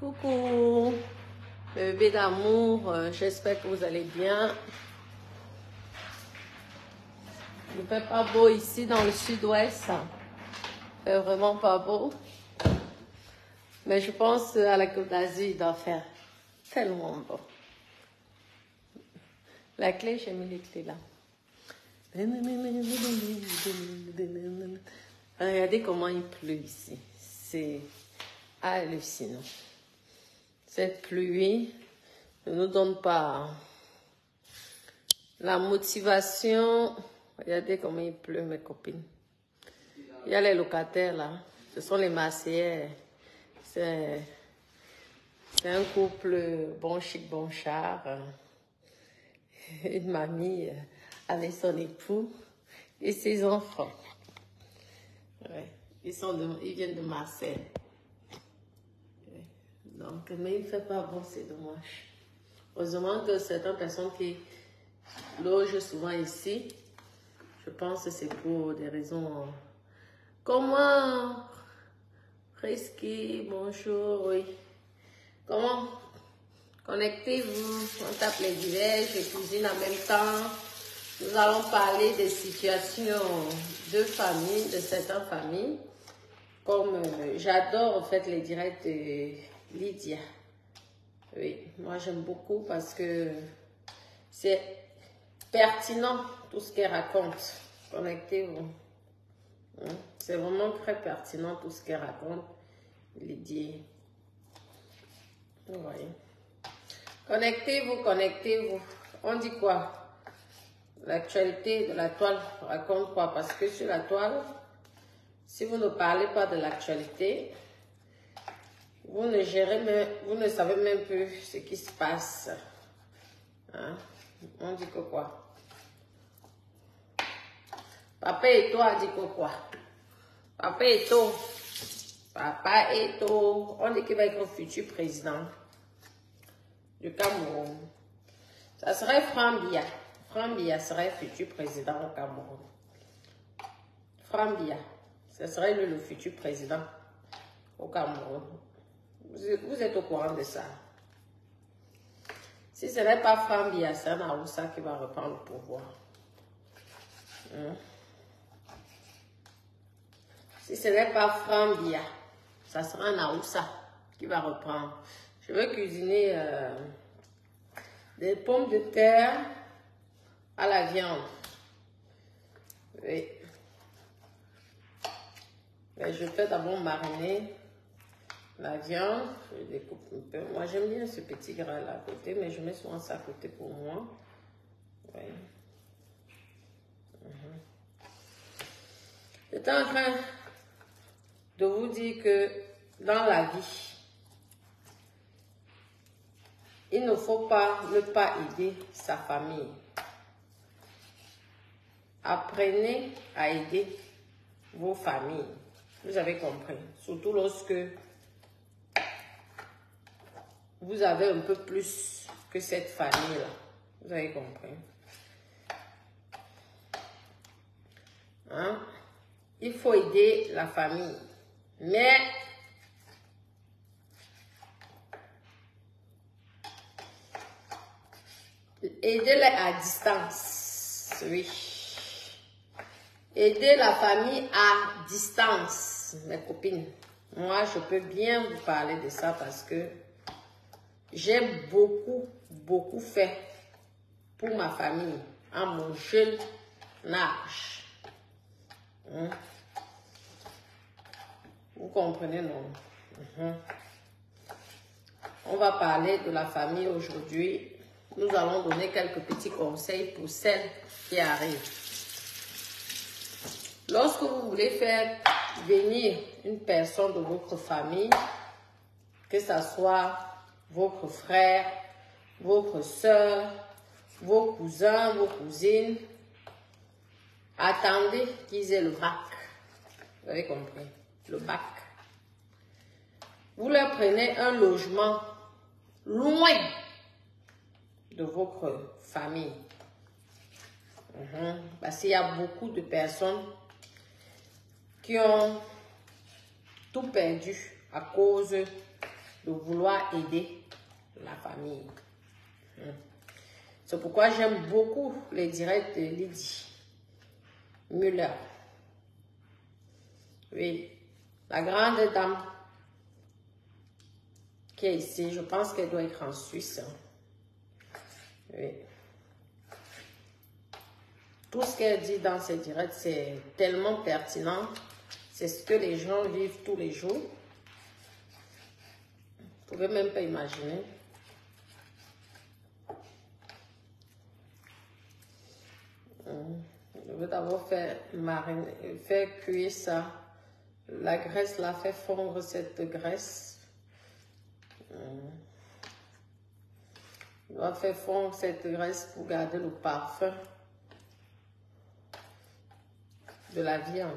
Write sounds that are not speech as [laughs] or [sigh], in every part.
Coucou, bébé d'amour, euh, j'espère que vous allez bien. Il ne fait pas beau ici dans le sud-ouest. Fait vraiment pas beau. Mais je pense à la Côte d'Asie, il doit faire tellement beau. La clé, j'ai mis les clés là. Regardez comment il pleut ici. C'est hallucinant. Cette pluie ne nous donne pas la motivation. Regardez comment il pleut, mes copines. Il y a les locataires là. Ce sont les Marseillais. C'est un couple bon chic, bon char. Une mamie avec son époux et ses enfants. Ils, sont ils viennent de Marseille. Donc, mais il ne fait pas bon, c'est dommage. Heureusement que certaines personnes qui logent souvent ici, je pense que c'est pour des raisons. Comment Risky, bonjour, oui. Comment Connectez-vous, on tape les divers, je cuisine en même temps. Nous allons parler des situations de famille, de certaines familles. Comme euh, j'adore en fait les directs Lydia. Oui, moi j'aime beaucoup parce que c'est pertinent tout ce qu'elle raconte. Connectez-vous. Hein, C'est vraiment très pertinent tout ce qu'elle raconte, Lydia. Vous voyez. Connectez-vous, connectez-vous. On dit quoi? L'actualité de la toile raconte quoi? Parce que sur la toile, si vous ne parlez pas de l'actualité, vous ne gérez même, vous ne savez même plus ce qui se passe. Hein? On dit que quoi? Papa et toi dit que quoi? Papa et toi. Papa et toi. On dit qu'il va être le futur président du Cameroun. Ça serait Frambia. Frambia serait futur président au Cameroun. Frambia. Ce serait le futur président au Cameroun. Vous, êtes- au courant de ça. Si ce n'est pas c'est un Aoussa qui va reprendre le pouvoir. Hein? Si ce n'est pas Frambia, ça sera un Aoussa qui va reprendre. Je vais cuisiner euh, des pommes de terre à la viande. Oui. Mais je fais d'abord mariner la viande. Je découpe un peu. Moi, j'aime bien ce petit gras là à côté, mais je mets souvent ça à côté pour moi. Oui. Mhm. J'étais en train de vous dire que dans la vie, il ne faut pas ne pas aider sa famille. Apprenez à aider vos familles. Vous avez compris. Surtout lorsque vous avez un peu plus que cette famille-là. Vous avez compris. Hein? Il faut aider la famille. Mais Aidez-les à distance. Oui. Aidez la famille à distance, mes copines. Moi, je peux bien vous parler de ça parce que j'ai beaucoup, beaucoup fait pour ma famille à mon jeune âge. Vous comprenez, non? Mhm. On va parler de la famille aujourd'hui. Nous allons donner quelques petits conseils pour celles qui arrivent. Lorsque vous voulez faire venir une personne de votre famille, que ce soit votre frère, votre soeur, vos cousins, vos cousines, attendez qu'ils aient le bac. Vous avez compris? Le bac. Vous leur prenez un logement loin de votre famille. Mhm. Parce qu'il y a beaucoup de personnes qui ont tout perdu à cause de vouloir aider la famille. Hein. C'est pourquoi j'aime beaucoup les directs de Lydie Müller. Oui, la grande dame qui est ici, je pense qu'elle doit être en Suisse. Hein. Oui. Tout ce qu'elle dit dans ses directs, c'est tellement pertinent. C'est ce que les gens vivent tous les jours. Vous pouvez même pas imaginer. Hum. Je vais d'abord faire mariner, cuire ça. La graisse, la fait fondre cette graisse. On va faire fondre cette graisse pour garder le parfum de la viande.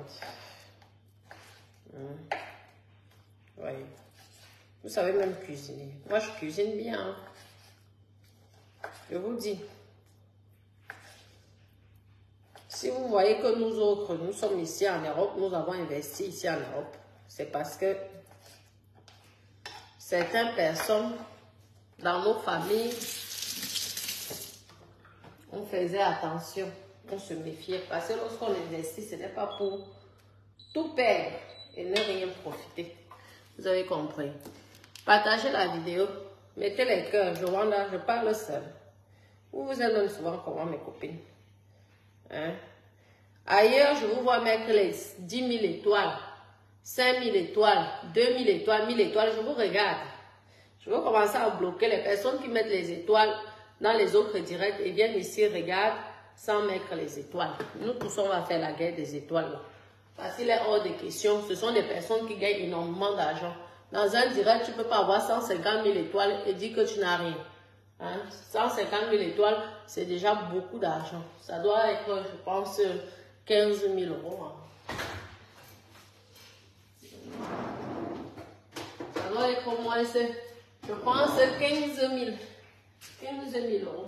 Hum. Oui. Vous savez même cuisiner. Moi, je cuisine bien. Je vous dis. Si vous voyez que nous autres, nous sommes ici en Europe, nous avons investi ici en Europe, c'est parce que certaines personnes dans nos familles, on faisait attention, on se méfiait. Parce que lorsqu'on investit, ce n'est pas pour tout perdre et ne rien profiter. Vous avez compris. Partagez la vidéo, mettez les cœurs, je, là, je parle seul. Vous vous êtes souvent comment mes copines? Hein? Ailleurs, je vous vois mettre les 10 000 étoiles, 5 000 étoiles, 2 000 étoiles, 1000 étoiles. Je vous regarde. Je veux commencer à bloquer les personnes qui mettent les étoiles dans les autres directs et viennent ici, regardent sans mettre les étoiles. Nous tous, on va faire la guerre des étoiles. Parce qu'il est hors de question. Ce sont des personnes qui gagnent énormément d'argent. Dans un direct, tu ne peux pas avoir 150 000 étoiles et dire que tu n'as rien. 150 hein? 000 étoiles, c'est déjà beaucoup d'argent. Ça doit être, je pense, 15 000 euros. Hein. Ça doit être au moins, je pense, 15 000. 15 000 euros.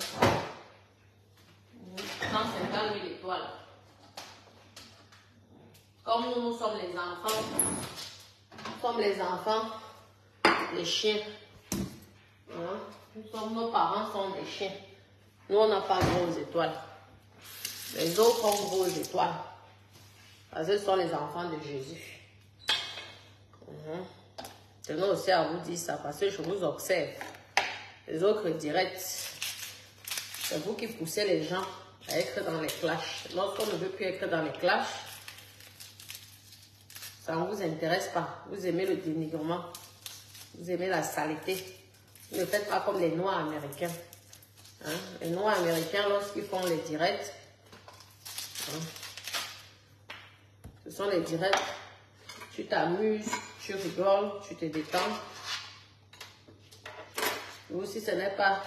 150 000 étoiles. Comme nous, nous sommes les enfants, comme les enfants, les chiens. Hein? Nous sommes, nos parents sont des chiens. Nous, on n'a pas de grosses étoiles. Les autres ont grosses étoiles. Parce que ce sont les enfants de Jésus. Mhm. Tenons aussi à vous dire ça parce que je vous observe. Les autres directs, c'est vous qui poussez les gens à être dans les clashs. Lorsqu'on ne veut plus être dans les clashs, ça ne vous intéresse pas. Vous aimez le dénigrement. Vous aimez la saleté. Ne faites pas comme les Noirs américains. Hein? Les Noirs américains, lorsqu'ils font les directs, hein, ce sont les directs. Tu t'amuses, tu rigoles, tu te détends. Ou si ce n'est pas,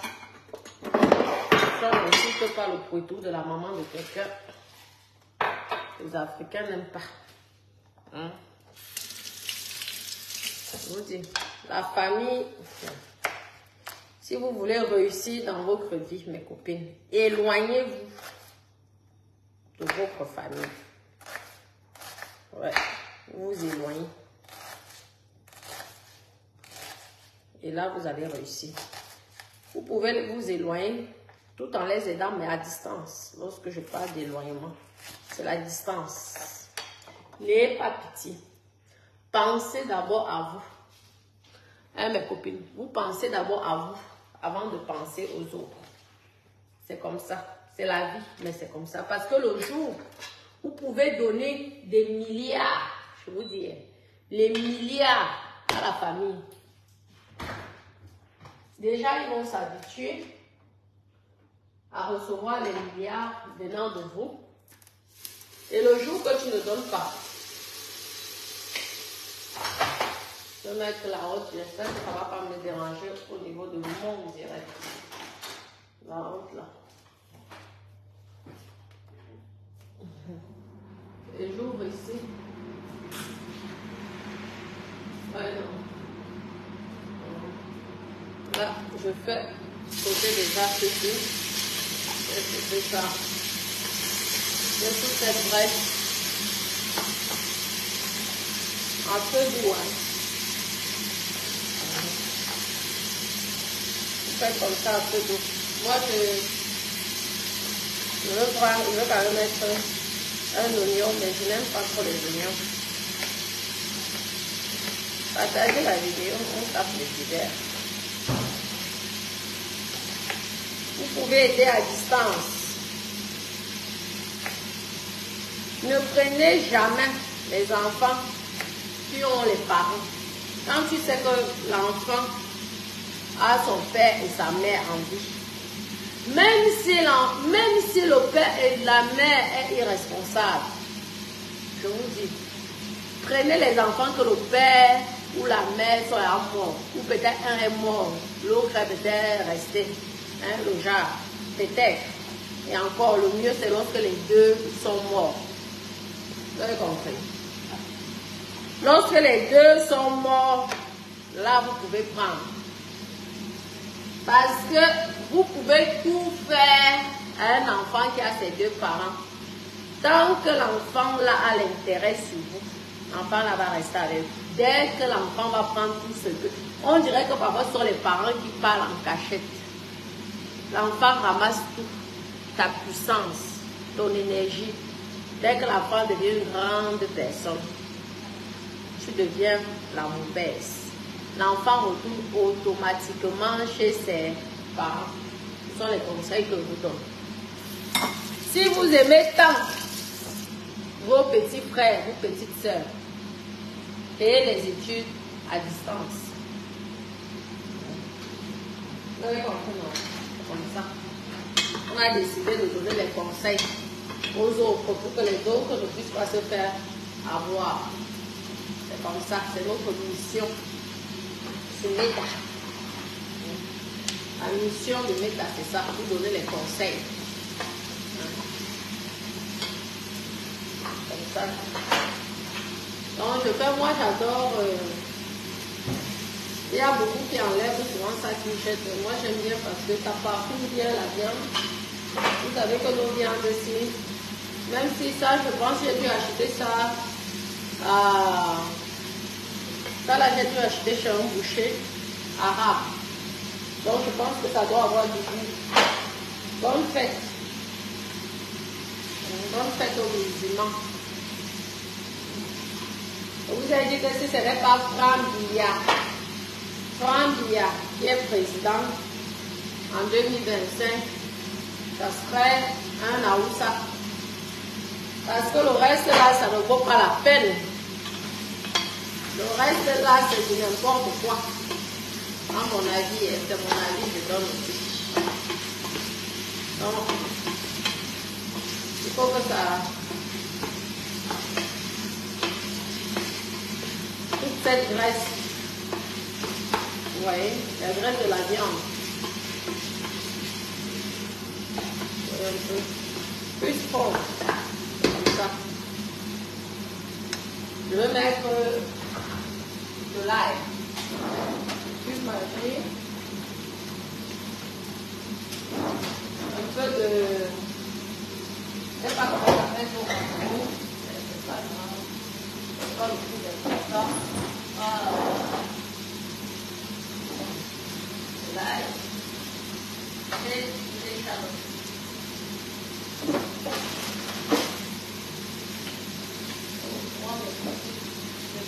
ça n'insulte pas le poitou de la maman de quelqu'un. Les Africains n'aiment pas. Hein? Je vous dis, la famille, si vous voulez réussir dans votre vie, mes copines, éloignez-vous de votre famille. Ouais, vous éloignez. Et là, vous allez réussir. Vous pouvez vous éloigner tout en les aidant, mais à distance. Lorsque je parle d'éloignement, c'est la distance. N'ayez pas pitié. Pensez d'abord à vous. Hein, mes copines, vous pensez d'abord à vous avant de penser aux autres. C'est comme ça. C'est la vie, mais c'est comme ça. Parce que le jour, vous pouvez donner des milliards, je vous dis, les milliards à la famille. Déjà, ils vont s'habituer à recevoir les milliards venant de vous. Et le jour que tu ne donnes pas, Je vais mettre la haute, j'espère que ça ne va pas me déranger au niveau de mon direct. La haute là. Et j'ouvre ici. Ouais. Là, je fais sauter déjà ceci. Je fais ça. Je cette brèche. En feu doux, hein. Comme ça un peu d'eau. Moi, je, veux prendre, je mettre un oignon, mais je n'aime pas trop les oignons. Partagez la vidéo, on tape les divers. Vous pouvez aider à distance. Ne prenez jamais les enfants qui ont les parents. Quand tu sais que l'enfant son père et sa mère en vie, même si, même si le père et la mère est irresponsable, je vous dis, prenez les enfants que le père ou la mère sont mort, ou peut-être un est mort, l'autre est peut-être resté, hein, le genre, peut-être. Et encore, le mieux, c'est lorsque les deux sont morts. Vous avez compris? Lorsque les deux sont morts, là, vous pouvez prendre. Parce que vous pouvez tout faire à un enfant qui a ses deux parents. Tant que l'enfant là a l'intérêt sur vous, l'enfant là va rester avec vous. Dès que l'enfant va prendre tout ce que... On dirait que parfois ce sont les parents qui parlent en cachette. L'enfant ramasse tout, ta puissance, ton énergie. Dès que l'enfant devient une grande personne, tu deviens la mauvaise. L'enfant retourne automatiquement chez ses parents. Ce sont les conseils que je vous donne. Si vous aimez tant vos petits frères, vos petites sœurs, et les études à distance. Vous avez compris, non? Comme ça. On a décidé de donner les conseils aux autres pour que les autres ne puissent pas se faire avoir. C'est comme ça, c'est notre mission. C'est. La mission de méta, c'est ça, vous donner les conseils. Comme ça. Donc, je fais, moi, j'adore. Euh, il y a beaucoup qui enlèvent souvent ça qui jette. Moi, j'aime bien parce que ça parfume bien la viande. Vous savez que nos viandes ici, même si ça, je pense que j'ai dû acheter ça à. Ça, là, j'ai dû acheter chez un boucher arabe. Donc, je pense que ça doit avoir du goût. Bonne fête. Bonne fête aux musulmans. Vous avez dit que si ce n'est pas Franck Biya, Franck Biya qui est président en 2025, ça serait un Aoussa. Parce que le reste là, ça ne vaut pas la peine. Le reste là, c'est du n'importe quoi. À mon avis, c'est mon avis, je donne aussi. Donc, il faut que ça cette graisse. Vous voyez, la graisse de la viande. Un peu plus fort, comme ça. Je vais mettre Plus manger. Un peu de... Je ne sais pas comment ça fait pour vous. C'est pas grave. C'est pas le plus important. Right? Then they cover.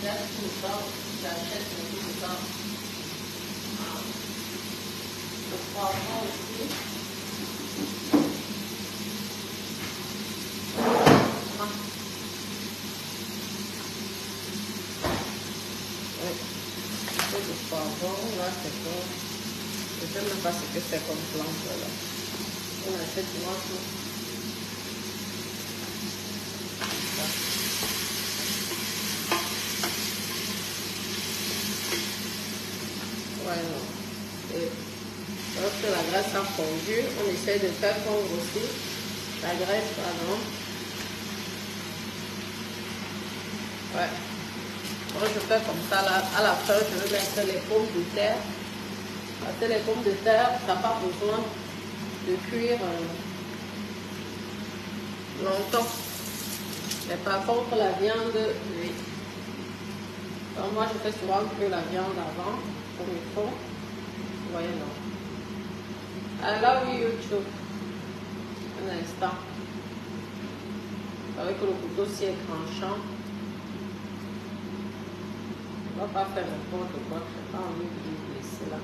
That's too soft. Chest is too soft. The poivron is pardon, là c'est quoi Je ne sais même pas ce que c'est comme plante là. On achète moi tout. Voilà. Et graisse a fondu, on essaie de faire fondre aussi la graisse, pardon. Ouais. Moi, je fais comme ça. Là. À la fin, je vais mettre les pommes de terre. Parce que les pommes de terre, ça n'a pas besoin de cuire euh, longtemps. Mais par contre, la viande, oui. moi, je fais souvent cuire la viande avant, comme il. Vous voyez, non. I love you, YouTube. Un instant. Avec le couteau si est tranchant. On ne va pas faire n'importe quoi. Je n'ai pas envie de vous laisser là.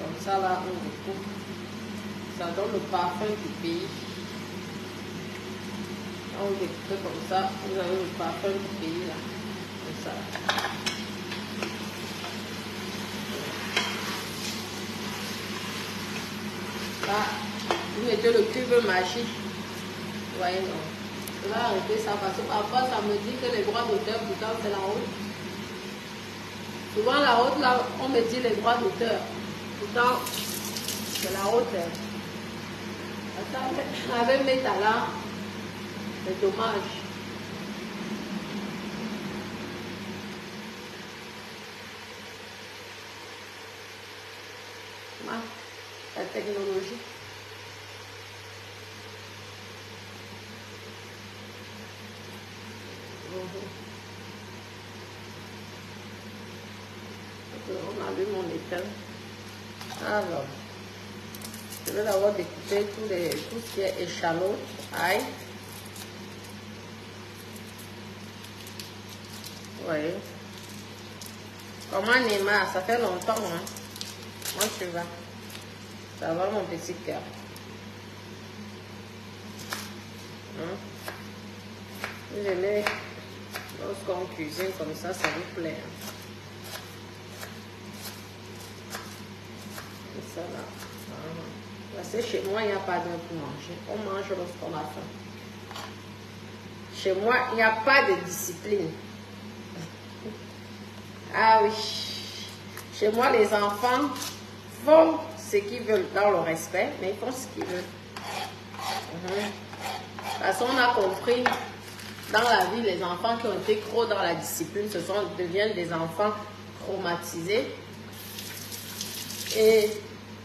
Comme ça là, on donne le parfum du pays. On découpe comme ça, vous avez le parfum du pays là. Comme ça. Là, vous mettez le cube magique. Vous voyez, non. Je vais arrêter ça parce que parfois ça me dit que les droits d'auteur, pourtant c'est la haute. Souvent la haute, là, on me dit les droits d'auteur. Pourtant, c'est la haute. Avec mes talents, c'est dommage. La technologie. On a vu mon. Alors, je vais d'abord découper tout, les, tout ce qui est échalote, ail. Voyez. Comment Neymar, ça fait longtemps, hein. Moi, je vais. Ça va mon petit cœur. Hein? Vous aimez lorsqu'on cuisine comme ça, ça vous plaît. Hein? Et ça là. Parce que chez moi, il n'y a pas d'heure pour manger. On mange lorsqu'on a faim. Chez moi, il n'y a pas de discipline. Ah oui. Chez moi, les enfants font ce qu'ils veulent dans le respect, mais ils font ce qu'ils veulent. Mhm. Parce qu'on a compris, dans la vie, les enfants qui ont été trop dans la discipline, ce sont, deviennent des enfants traumatisés et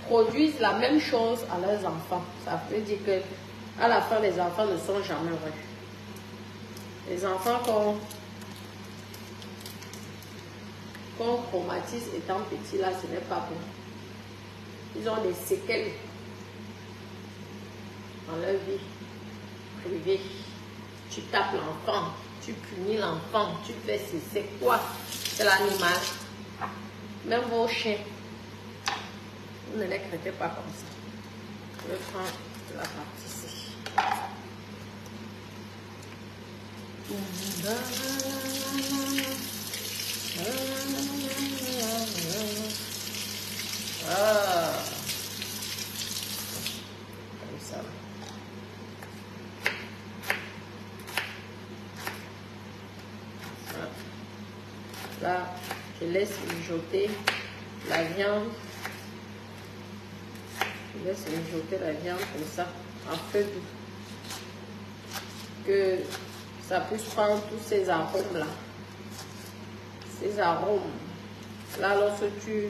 produisent la même chose à leurs enfants. Ça veut dire que à la fin, les enfants ne sont jamais heureux. Les enfants qu'on qu'on traumatise étant petit, là, ce n'est pas bon. Ils ont des séquelles dans leur vie privée. Tu tapes l'enfant, tu punis l'enfant, tu fais ce c'est quoi? C'est l'animal. Même vos chiens, vous ne les traitez pas comme ça. Je prendre la partie ici. Ah. Comme ça. Là, je laisse mijoter la viande. Je laisse mijoter la viande comme ça, en feu doux. Que ça puisse prendre tous ces arômes-là. Ces arômes. Là, lorsque tu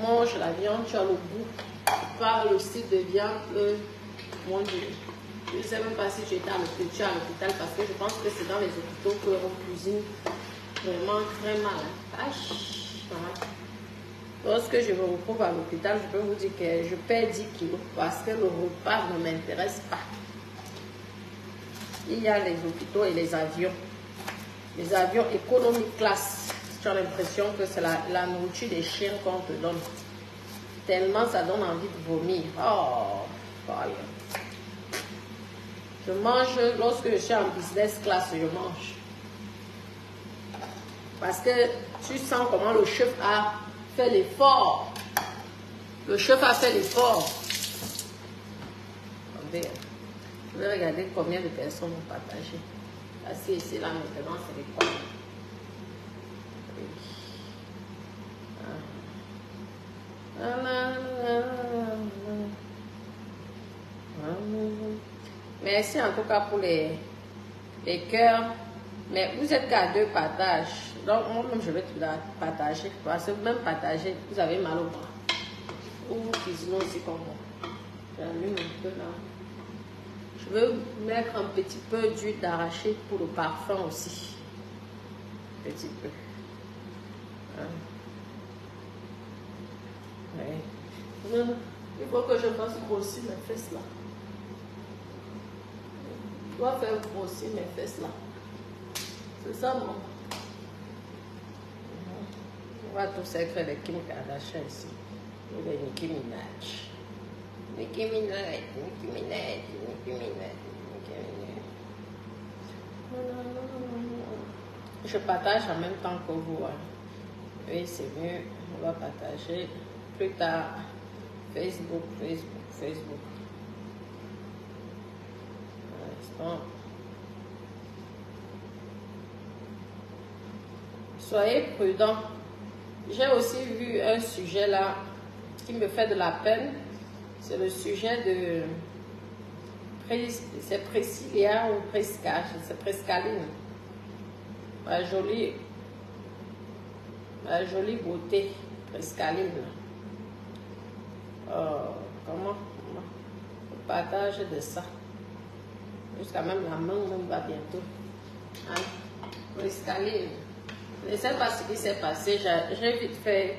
manges la viande, tu as le goût. Par le style de viande, mon Dieu. Je ne sais même pas si tu étais à l'hôpital, parce que je pense que c'est dans les hôpitaux qu'on cuisine vraiment très mal. Hein. Lorsque je me retrouve à l'hôpital, je peux vous dire que je perds 10 kilos parce que le repas ne m'intéresse pas. Il y a les hôpitaux et les avions. Les avions économiques classe. Tu as l'impression que c'est la, nourriture des chiens qu'on te donne. Tellement ça donne envie de vomir. Oh, voilà. Je mange, lorsque je suis en business class, je mange. Parce que tu sens comment le chef a fait l'effort. Le chef a fait l'effort. Je vais regarder combien de personnes ont partagé. Assis ici, là, maintenant, c'est les quoi Merci en tout cas pour les, les cœurs. Mais vous êtes qu'à deux partages. Donc, moi-même, je vais tout partager. Parce que même partager, vous avez mal au bras. Ou vous cuisinez aussi comme moi. J'allume un peu là. Je veux mettre un petit peu d'huile d'arachide pour le parfum aussi. Petit peu. Hein? Il faut que je fasse grossir mes fesses là. Je dois faire grossir mes fesses là. C'est ça, mon. On va tout secret de Kim Kardashian ici. Ou de Nicki Minaj. Nicki Minaj, Nicki Minaj, Nicki Minaj, Nicki Minaj. Je partage en même temps que vous. Hein. Oui, c'est mieux. On va partager plus tard. Facebook, Facebook, Facebook. Soyez prudents. J'ai aussi vu un sujet là qui me fait de la peine. C'est le sujet de. C'est Priscilla ou Prisca, c'est Prescaline. Ma jolie. Jolie beauté, Prescaline. Euh, comment Le partage de ça. Jusqu'à même la main même va bientôt. Hein? Prescaline. Je ne sais pas ce qui s'est passé. J'ai vite fait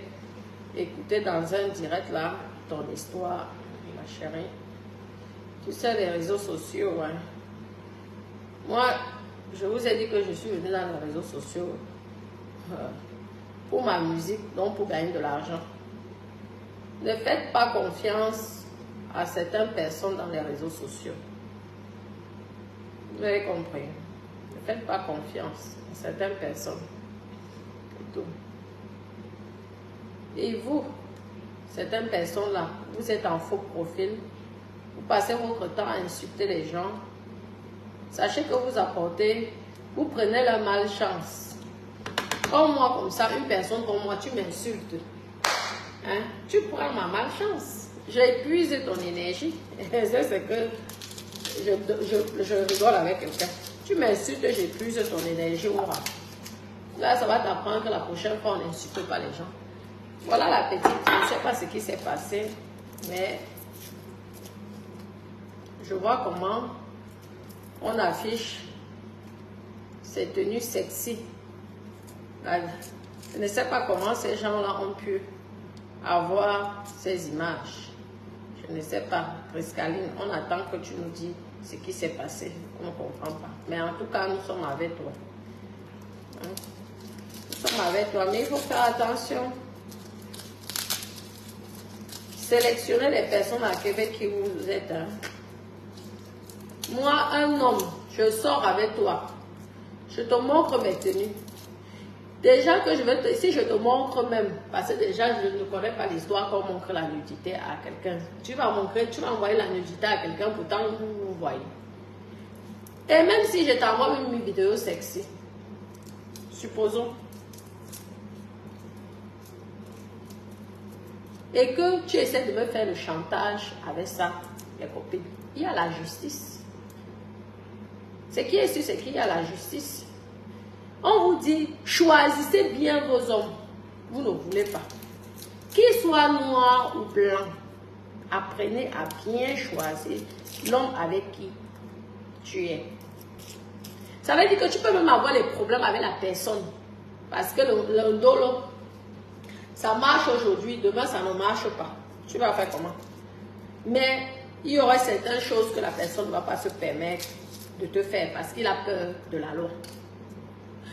écouter dans un direct là ton histoire, ma chérie. Tu sais, les réseaux sociaux, hein. Moi, je vous ai dit que je suis venue dans les réseaux sociaux euh, pour ma musique, donc pour gagner de l'argent. Ne faites pas confiance à certaines personnes dans les réseaux sociaux. Vous avez compris. Ne faites pas confiance à certaines personnes. Et vous, certaines personnes-là, vous êtes en faux profil, vous passez votre temps à insulter les gens, sachez que vous apportez, vous prenez la malchance. Comme moi, comme ça, une personne comme moi, tu m'insultes. Hein? Tu prends ma malchance. J'ai épuisé ton énergie. C'est que je, je, rigole avec quelqu'un. Tu m'insultes, j'épuise ton énergie. Là, ça va t'apprendre que la prochaine fois, on n'insulte pas les gens. Voilà la petite. Je ne sais pas ce qui s'est passé, mais je vois comment on affiche ces tenues sexy. Je ne sais pas comment ces gens-là ont pu avoir ces images. Je ne sais pas. Priscaline, on attend que tu nous dis ce qui s'est passé. On ne comprend pas. Mais en tout cas, nous sommes avec toi. Hein? Avec toi. Mais il faut faire attention. Sélectionnez les personnes avec qui vous êtes. Hein. Moi, un homme, je sors avec toi. Je te montre mes tenues. Déjà que je vais te, si je te montre même, parce que déjà je ne connais pas l'histoire qu'on montre la nudité à quelqu'un. Tu vas montrer, tu vas envoyer la nudité à quelqu'un, pourtant vous, vous voyez. Et même si je t'envoie une vidéo sexy, supposons, et que tu essaies de me faire le chantage avec ça, les copines, il y a la justice. Ce qui est sûr, c'est qu'il y a la justice. On vous dit, choisissez bien vos hommes. Vous ne voulez pas. Qu'il soit noir ou blanc, apprenez à bien choisir l'homme avec qui tu es. Ça veut dire que tu peux même avoir des problèmes avec la personne. Parce que le, le dolo, ça marche aujourd'hui, demain ça ne marche pas. Tu vas faire comment? Mais il y aurait certaines choses que la personne ne va pas se permettre de te faire parce qu'il a peur de la loi.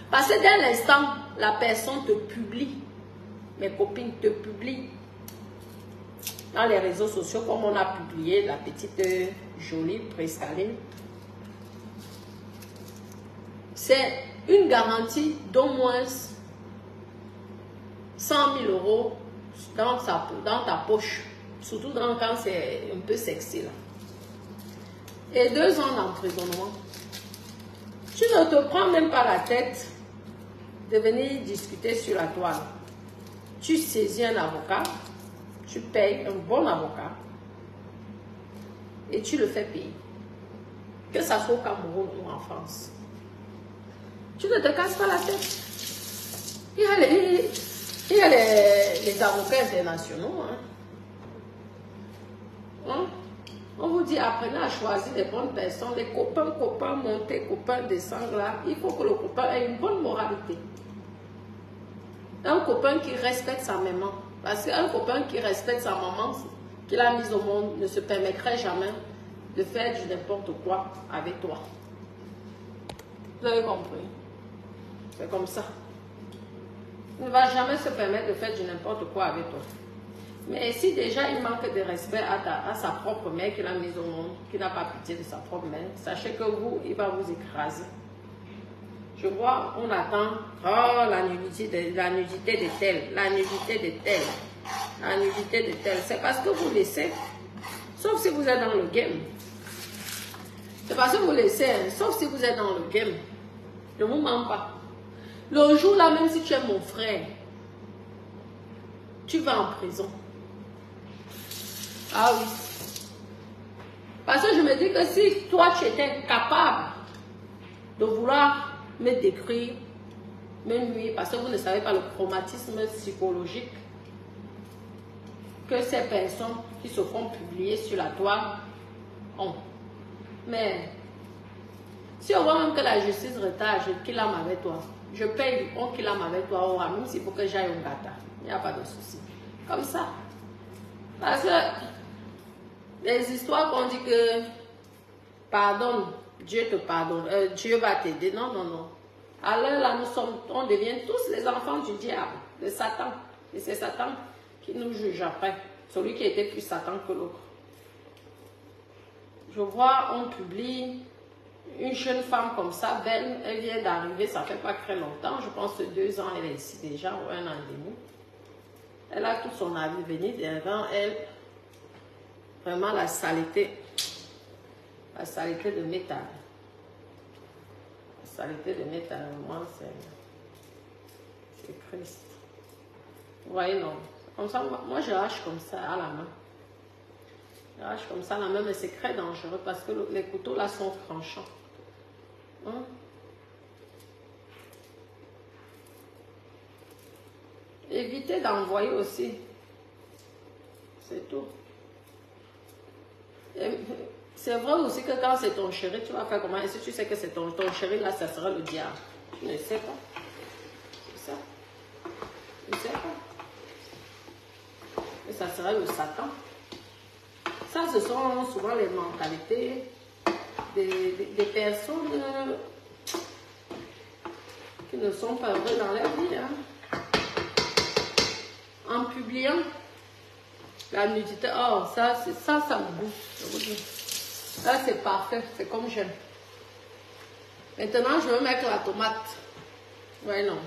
Parce que dès l'instant, la personne te publie, mes copines te publient dans les réseaux sociaux, comme on a publié la petite euh, jolie prescaline. C'est une garantie d'au moins 100 000 euros dans, dans ta poche, surtout dans, quand c'est un peu sexy là. Et deux ans d'emprisonnement. Tu ne te prends même pas la tête de venir discuter sur la toile. Tu saisis un avocat, tu payes un bon avocat et tu le fais payer. Que ça soit au Cameroun ou en France. Tu ne te casses pas la tête. Il y les, il y a les, avocats internationaux. Hein? Hein? On vous dit, apprenez à choisir les bonnes personnes. Les copains, copains, monter, copains, descendre. Il faut que le copain ait une bonne moralité. Un copain qui respecte sa maman. Parce qu'un copain qui respecte sa maman, qu'il a mise au monde, ne se permettrait jamais de faire du n'importe quoi avec toi. Vous avez compris? C'est comme ça. Ne va jamais se permettre de faire du n'importe quoi avec toi. Mais si déjà il manque de respect à, sa propre mère qu'il a mise au monde, qu'il n'a pas pitié de sa propre mère, sachez que vous, il va vous écraser. Je vois, on attend, oh, la nudité de, la de tel, la nudité de tel, la nudité de tel. C'est parce que vous laissez, sauf si vous êtes dans le game. C'est parce que vous laissez, hein, sauf si vous êtes dans le game. Je ne vous mens pas. Le jour là, même si tu es mon frère, tu vas en prison. Ah oui. Parce que je me dis que si toi tu étais capable de vouloir me décrire, me nuire, parce que vous ne savez pas le traumatisme psychologique que ces personnes qui se font publier sur la toile ont. Mais si on voit même que la justice retarde, qu'il a avec toi, je paye on qu'il a avec toi, même s'il faut que j'aille au gata. Il n'y a pas de souci. Comme ça. Parce que les histoires qu'on dit que pardonne, Dieu te pardonne, euh, Dieu va t'aider. Non, non, non. Alors là, nous sommes, on devient tous les enfants du diable, de Satan. Et c'est Satan qui nous juge après. Celui qui était plus Satan que l'autre. Je vois, on publie une jeune femme comme ça, belle, elle vient d'arriver, ça fait pas très longtemps, je pense que deux ans, elle est ici déjà, ou un an et demi. Elle a tout son avis venu devant elle, vraiment la saleté, la saleté de métal. La saleté de métal, moi, c'est, c'est Christ. Vous voyez, non. Comme ça, moi, je lâche comme ça à la main. Je lâche comme ça à la main, mais c'est très dangereux parce que les couteaux là sont tranchants. Hein? Évitez d'envoyer aussi. C'est tout. C'est vrai aussi que quand c'est ton chéri, tu vas faire comment? Et si tu sais que c'est ton, ton chéri, là, ça sera le diable. Tu ne sais pas. C'est ça. Tu ne sais pas. Et ça sera le Satan. Ça, ce sont souvent les mentalités des, personnes qui ne sont pas vraies dans leur vie. Hein. En publiant la nudité, oh, ça, ça, ça me bouffe. Ça, c'est parfait, c'est comme j'aime. Maintenant, je vais mettre la tomate. Ouais, non.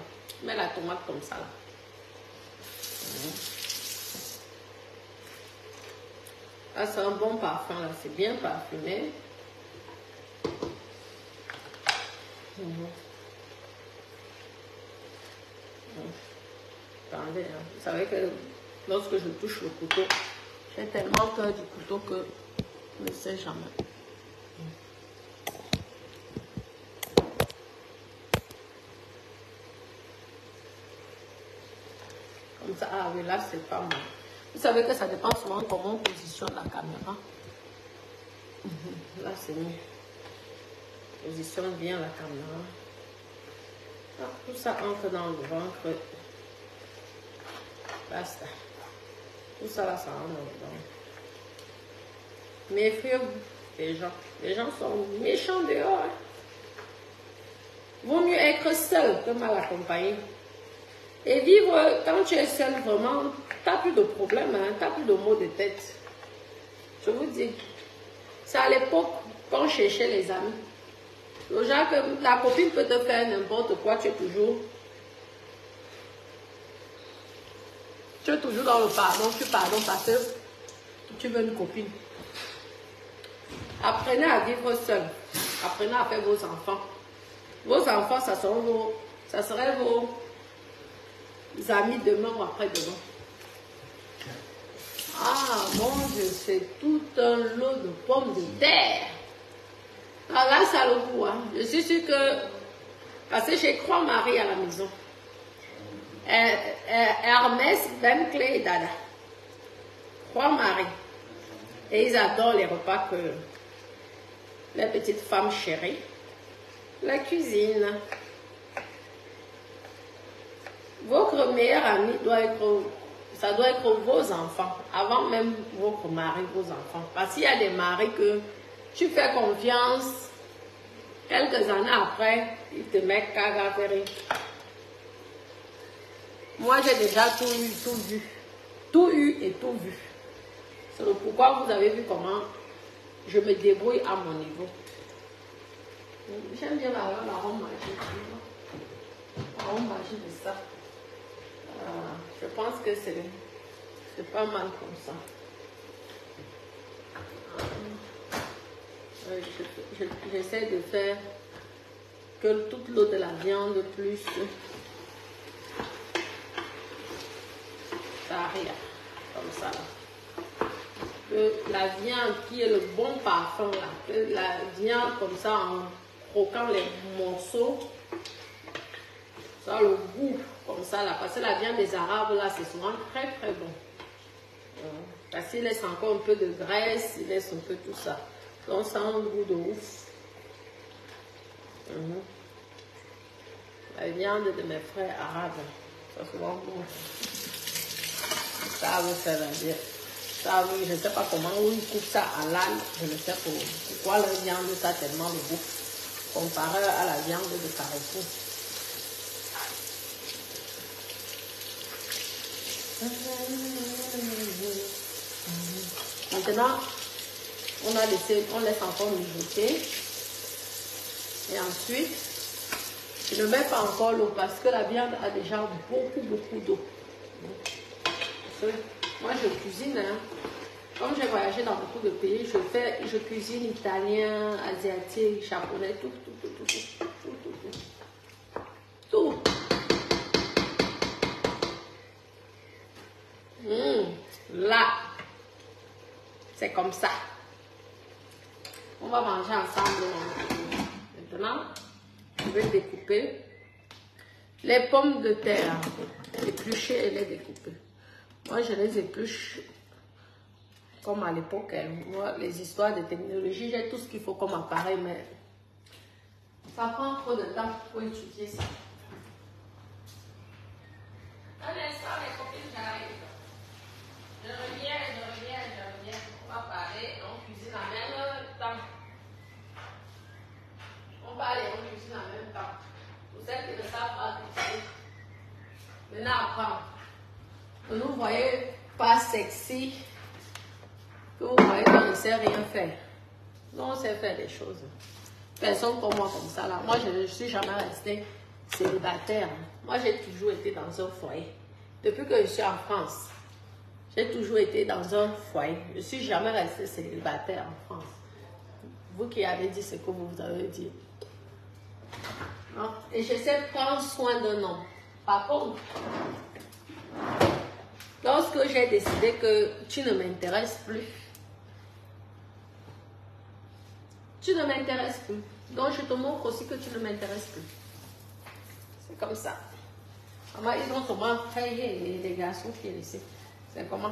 Mets la tomate comme ça. Là. C'est un bon parfum, là. C'est bien parfumé. Hein. vous savez que lorsque je touche le couteau, j'ai tellement peur du couteau que je ne sais jamais. Comme ça, ah oui, là, c'est pas moi. Vous savez que ça dépend souvent comment on positionne la caméra. Là, c'est mieux. Positionne bien la caméra. Ah, tout ça entre dans le ventre. Basta. Tout ça là, ça rentre dedans. Méfiez-vous les gens. Les gens sont méchants dehors. Hein. Vaut mieux être seul que mal accompagné. Et vivre, quand tu es seul, vraiment, tu n'as plus de problème, hein, tu n'as plus de maux de tête. Je vous dis, c'est à l'époque qu'on cherchait les amis. Le que la copine peut te faire n'importe quoi, tu es toujours. Tu es toujours dans le pardon, tu pardonnes parce que tu veux une copine. Apprenez à vivre seul. Apprenez à faire vos enfants. Vos enfants, ça, seront vos, ça serait vos amis demain ou après-demain. Ah, mon Dieu, c'est tout un lot de pommes de terre. Ah ça le goût. Hein. Je suis sûre que... Parce que j'ai trois maris à la maison. Euh, euh, Hermès, et Dada. Trois maris. Et ils adorent les repas que les petites femmes chéries la cuisine. Votre meilleur ami doit être, ça doit être vos enfants, avant même votre mari, vos enfants. Parce qu'il y a des maris que tu fais confiance, quelques années après, ils te mettent cagaféry. Moi, j'ai déjà tout eu, tout vu. Tout eu et tout vu. C'est pourquoi vous avez vu comment je me débrouille à mon niveau. J'aime bien l'arôme magique. L'arôme magique de ça. Euh, je pense que c'est pas mal comme ça. Euh, j'essaie de faire que toute l'eau de la viande plus arrive comme ça la viande qui est le bon parfum la viande comme ça en croquant les morceaux. Ça le goût comme ça là. Parce que la viande des Arabes là, c'est souvent très très bon. Parce qu'il laisse encore un peu de graisse, il laisse un peu tout ça. Donc ça a un goût de ouf. Mhm. La viande de mes frères arabes, ça souvent bon. Ça vous fait bien. Ça, je ne sais pas comment ils coupent ça à l'âne, je ne sais pas pourquoi la viande ça tellement de goût comparé à la viande de Carrefour. Maintenant, on a laissé, on laisse encore mijoter. Et ensuite, je ne mets pas encore l'eau parce que la viande a déjà beaucoup, beaucoup d'eau. Moi, je cuisine. Hein. Comme j'ai voyagé dans beaucoup de pays, je fais, je cuisine italien, asiatique, japonais, tout, tout, tout, tout, tout, tout. Mmh. Là, c'est comme ça. On va manger ensemble. Maintenant, je vais découper les pommes de terre, éplucher et les découper. Moi, je les épluche comme à l'époque, hein. les histoires de technologie, j'ai tout ce qu'il faut comme appareil, mais ça prend trop de temps pour étudier ça. Un instant, les copines, j'arrive. Je reviens, je reviens. On va parler, on cuisine en même temps. On parle et on cuisine en même temps. Pour celles qui ne savent pas cuisiner. Maintenant, apprendre. Vous voyez pas sexy que vous voyez qu'on ne sait rien faire. Non, on sait faire des choses. Personne comme moi comme ça là. Moi, je ne suis jamais restée célibataire. Moi, j'ai toujours été dans un foyer. Depuis que je suis en France, j'ai toujours été dans un foyer. Je ne suis jamais restée célibataire en France. Vous qui avez dit ce que vous avez dit. Et je sais prendre soin d'un homme. Lorsque j'ai décidé que tu ne m'intéresses plus, tu ne m'intéresses plus. Donc je te montre aussi que tu ne m'intéresses plus. C'est comme ça. ils ont comment hey, les garçons qui ici. C'est comment?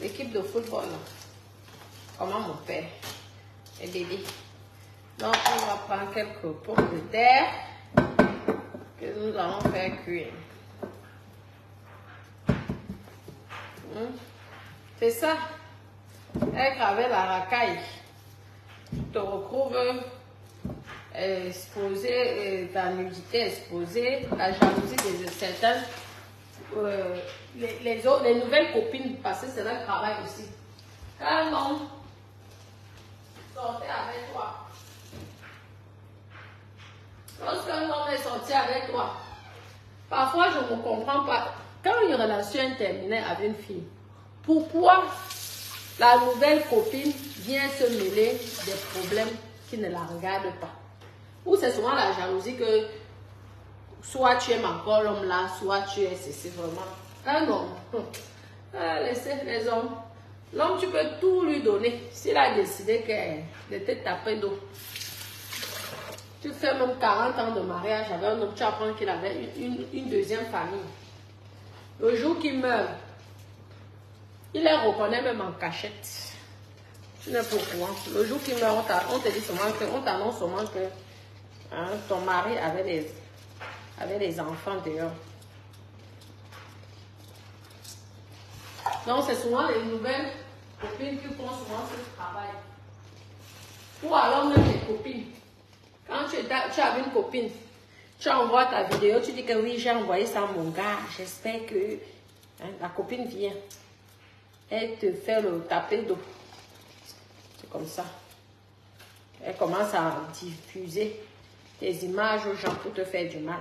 L'équipe de football. Comment mon père et bébé. Donc on va prendre quelques pommes de terre nous allons faire cuire. Hmm? C'est ça. Avec la racaille te retrouves exposé, ta nudité exposée, la jalousie de certains, euh, les, les, autres, les nouvelles copines, parce que c'est leur travail aussi. Quand un avec toi, lorsqu'un homme est sorti avec toi, parfois je ne comprends pas, quand une relation est terminée avec une fille, pourquoi la nouvelle copine vient se mêler des problèmes qui ne la regardent pas? Ou c'est souvent la jalousie que soit tu aimes encore l'homme là, soit tu es ceci vraiment. Un homme, ah, laissez les hommes. L'homme, tu peux tout lui donner. S'il a décidé de te taper d'eau. Tu fais même 40 ans de mariage avec un homme, tu apprends qu'il avait une, une deuxième famille. Le jour qu'il meurt, il les reconnaît même en cachette. Tu n'es pas au courant. Le jour qu'il meurt, on, te dit seulement que, on t'annonce seulement que hein, ton mari avait les, avait enfants dehors. Donc, c'est souvent les nouvelles copines qui font souvent ce travail. Ou alors même les copines. Quand tu, as une copine, tu envoies ta vidéo, tu dis que oui, j'ai envoyé ça à mon gars, j'espère que hein, la copine vient. Elle te fait le taper d'eau. C'est comme ça. Elle commence à diffuser tes images aux gens pour te faire du mal.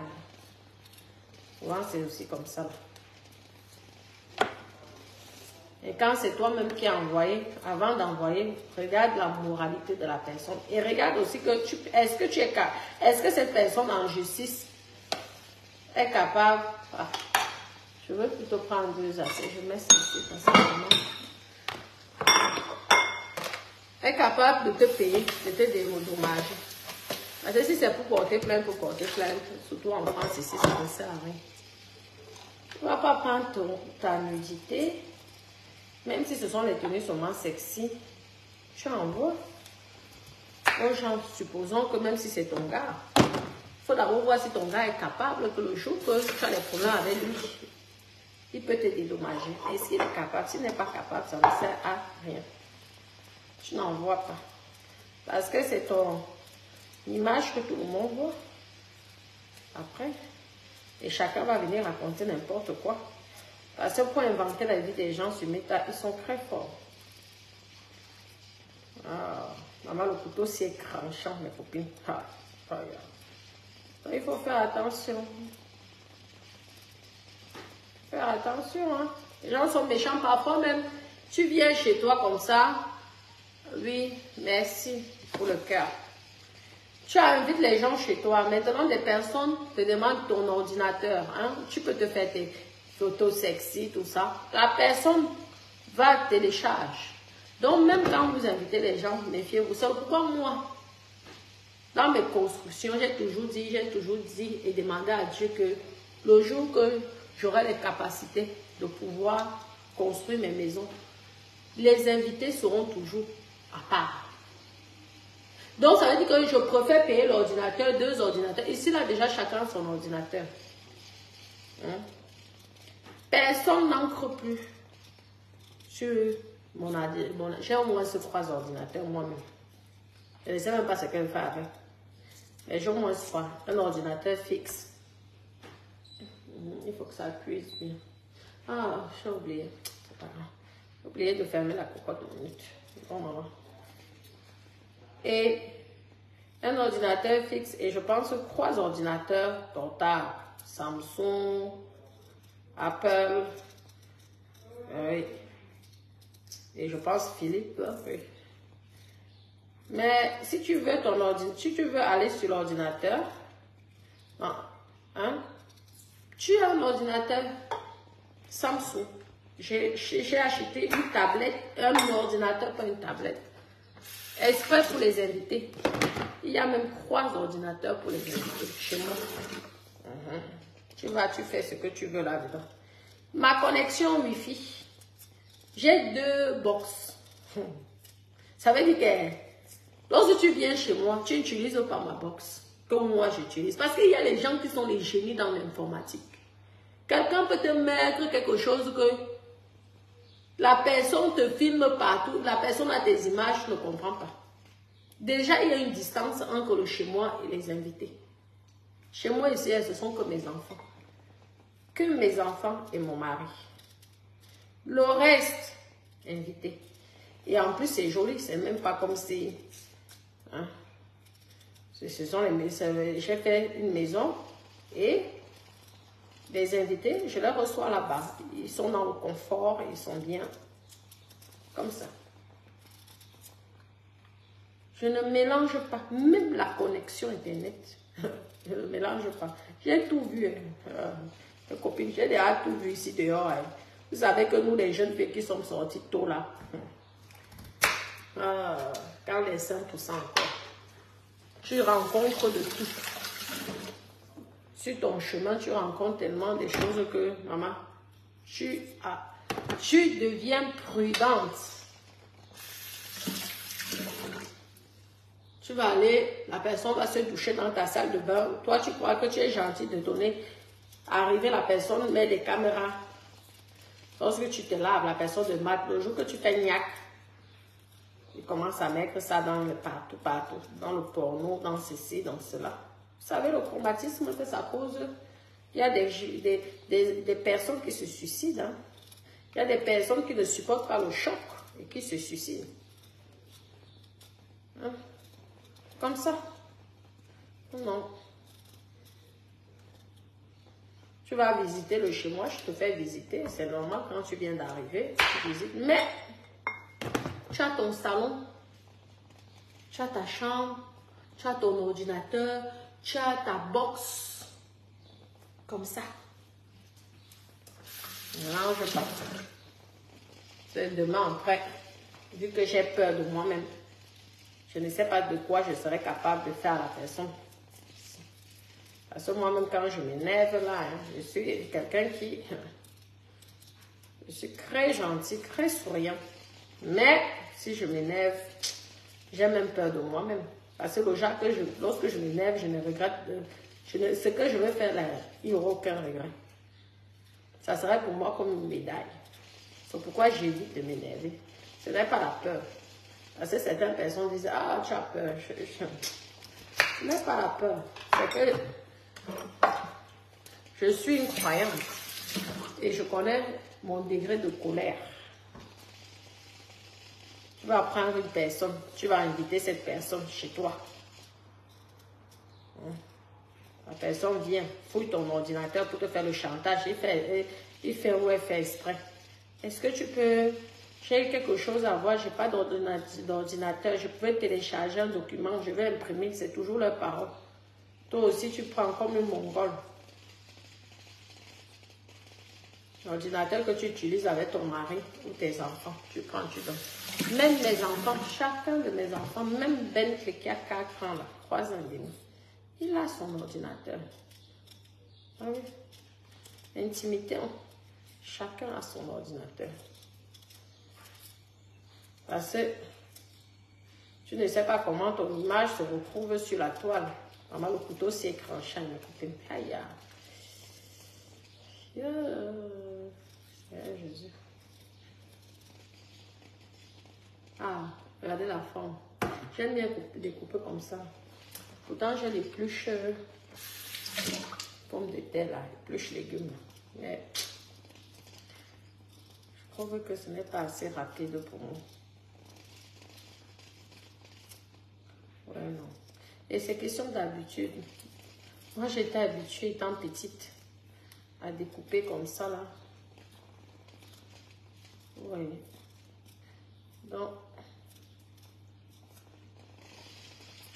Souvent, c'est aussi comme ça. Et quand c'est toi-même qui as envoyé, avant d'envoyer, regarde la moralité de la personne. Et regarde aussi que tu, est-ce que tu es est-ce que cette personne en justice est capable, ah, je veux plutôt prendre deux assez, je mets ceci parce que est capable de te payer, de te dédommager. Parce que si c'est pour porter plainte, pour porter plainte, surtout en France ici, ça ne sert à rien. Tu ne vas pas prendre ta nudité, même si ce sont les tenues seulement sexy, tu envoies aux gens, supposons que même si c'est ton gars, il faut d'abord voir si ton gars est capable que le jour que tu as des problèmes avec lui, il peut te dédommager. Et s'il est capable, s'il n'est pas capable, ça ne sert à rien. Tu n'envoies pas. Parce que c'est ton image que tout le monde voit. Après. Et chacun va venir raconter n'importe quoi. Parce que pour inventer la vie des gens sur Meta, ils sont très forts. Ah, maman, le couteau, c'est cranchant, mes copines. Ah, il faut faire attention. Faire attention, hein. Les gens sont méchants parfois même. Tu viens chez toi comme ça. Oui, merci pour le cœur. Tu invites les gens chez toi. Maintenant, des personnes te demandent ton ordinateur. Hein? Tu peux te faire tes photos sexy, tout ça. La personne va télécharger. Donc, même quand vous invitez les gens, méfiez-vous. C'est pourquoi moi, dans mes constructions, j'ai toujours dit, j'ai toujours dit et demandé à Dieu que le jour que j'aurai les capacités de pouvoir construire mes maisons, les invités seront toujours à part. Donc, ça veut dire que je préfère payer l'ordinateur, deux ordinateurs. Ici, là, déjà, chacun son ordinateur. Hein? Personne n'encre plus sur mon. J'ai au moins ces trois ordinateurs moi-même. Je ne sais même pas ce qu'elle fait avec. Mais j'ai au moins trois. Un ordinateur fixe. Il faut que ça cuise bien. Ah, j'ai oublié. J'ai oublié de fermer la cocotte minute. Bon, maman. Et un ordinateur fixe et je pense trois ordinateurs portables. Samsung, Apple, oui. Et je pense Philippe, oui. Mais si tu veux ton ordinateur, si tu veux aller sur l'ordinateur, hein, tu as un ordinateur Samsung. J'ai acheté une tablette, un ordinateur, pas une tablette. Exprès pour les invités. Il y a même trois ordinateurs pour les invités chez moi. Mhm. Tu vas, tu fais ce que tu veux là-dedans. Ma connexion Wi-Fi. J'ai deux box. [laughs] Ça veut dire que lorsque tu viens chez moi, tu n'utilises pas ma box comme moi j'utilise. Parce qu'il y a les gens qui sont les génies dans l'informatique. Quelqu'un peut te mettre quelque chose que la personne te filme partout, la personne a des images, ne comprend pas. Déjà, il y a une distance entre le chez moi et les invités. Chez moi, ici, ce sont que mes enfants. Que mes enfants et mon mari. Le reste, invité. Et en plus, c'est joli, c'est même pas comme si... Hein, ce sont les J'ai fait une maison et les invités, je les reçois là-bas. Ils sont dans le confort, ils sont bien. Comme ça. Je ne mélange pas, même la connexion Internet. [laughs] je ne mélange pas. J'ai tout vu. Hein. Copine, j'ai déjà tout vu ici dehors. Hein. Vous savez que nous, les jeunes filles qui sommes sortis tôt là, ah, quand les 5% encore, tu rencontres de tout sur ton chemin, tu rencontres tellement de choses que, maman, tu, as, tu deviens prudente. Tu vas aller, la personne va se doucher dans ta salle de bain. Toi, tu crois que tu es gentil de donner. Arriver, la personne met des caméras. Lorsque tu te laves, la personne de mat, le jour que tu fais niaque, il commence à mettre ça dans le partout, partout, dans le porno, dans ceci, dans cela. Vous savez le traumatisme que ça cause Il y a des, personnes qui se suicident. Hein. Il y a des personnes qui ne supportent pas le choc et qui se suicident. Hein? Comme ça. Non. Tu vas visiter le chez moi, je te fais visiter. C'est normal quand tu viens d'arriver, tu visites. Mais tu as ton salon, tu as ta chambre, tu as ton ordinateur, tu as ta box. Comme ça. Mélange pas. C'est demain après, vu que j'ai peur de moi-même. Je ne sais pas de quoi je serais capable de faire la personne. Parce que moi-même, quand je m'énerve là, hein, je suis quelqu'un qui... Je suis très gentil, très souriant. Mais si je m'énerve, j'ai même peur de moi-même. Parce que je, lorsque je m'énerve, je ne regrette... je ne, ce que je vais faire là, il n'y aura aucun regret. Ça serait pour moi comme une médaille. C'est pourquoi j'évite de m'énerver. Ce n'est pas la peur. Parce que certaines personnes disent, ah, tu as peur. Je, n'ai pas la peur. C'est que je suis une croyante et je connais mon degré de colère. Tu vas prendre une personne, tu vas inviter cette personne chez toi. Hein? La personne vient, fouille ton ordinateur pour te faire le chantage. Il fait, il fait ou elle fait exprès. Est-ce que tu peux j'ai quelque chose à voir, je n'ai pas d'ordinateur, je peux télécharger un document, je vais imprimer, c'est toujours leur parole. Toi aussi, tu prends comme une mongole. L'ordinateur que tu utilises avec ton mari ou tes enfants, tu prends, tu donnes. Même mes enfants, chacun de mes enfants, même Ben qui a 4 ans, là, 3 ans et demi, il a son ordinateur. Ah oui. Intimité, hein. chacun a son ordinateur. Parce que tu ne sais pas comment ton image se retrouve sur la toile. Maman, le couteau s'est écranché, il coupé. Aïe, Jésus. Ah, regardez la forme. J'aime bien découper comme ça. Pourtant, j'ai des pluches pommes de terre là, des pluches légumes. Mais je trouve que ce n'est pas assez rapide pour moi. non. Et c'est question d'habitude. Moi, j'étais habituée, étant petite, à découper comme ça, là. Oui. Donc,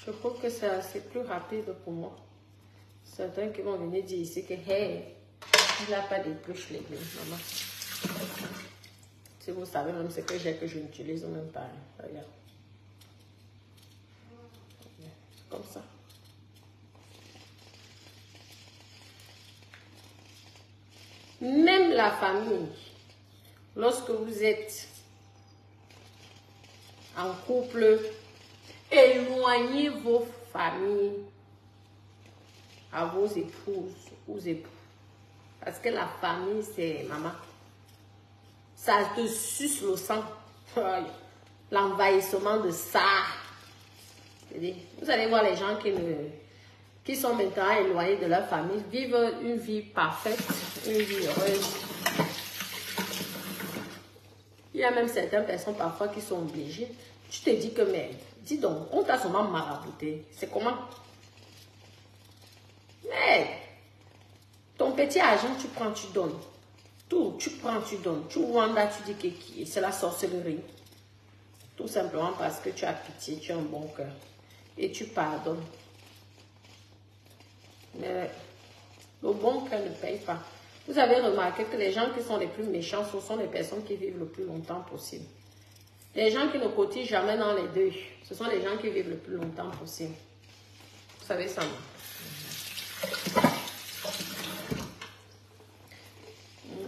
je trouve que c'est assez plus rapide pour moi. Certains qui vont venir dire ici que, hey, il n'a pas de pluches légumes, maman. Si vous savez même ce que j'ai que je n'utilise même pas. Regarde. Comme ça. Même la famille, lorsque vous êtes en couple, éloignez vos familles à vos épouses ou époux. Parce que la famille, c'est maman. Ça te suce le sang. [laughs] L'envahissement de ça. Vous allez voir les gens qui, qui sont maintenant éloignés de leur famille, vivent une vie parfaite, une vie heureuse. Il y a même certaines personnes parfois qui sont obligées. Tu te dis que, mais, dis donc, on t'a sûrement marabouté. C'est comment? Mais, ton petit argent, tu prends, tu donnes. Tout, tu prends, tu donnes. Tu là, tu dis que c'est la sorcellerie. Tout simplement parce que tu as pitié, tu as un bon cœur et tu pardonnes. Mais le bon cœur ne paye pas. Vous avez remarqué que les gens qui sont les plus méchants, ce sont les personnes qui vivent le plus longtemps possible. Les gens qui ne cotisent jamais dans les deux, ce sont les gens qui vivent le plus longtemps possible. Vous savez ça,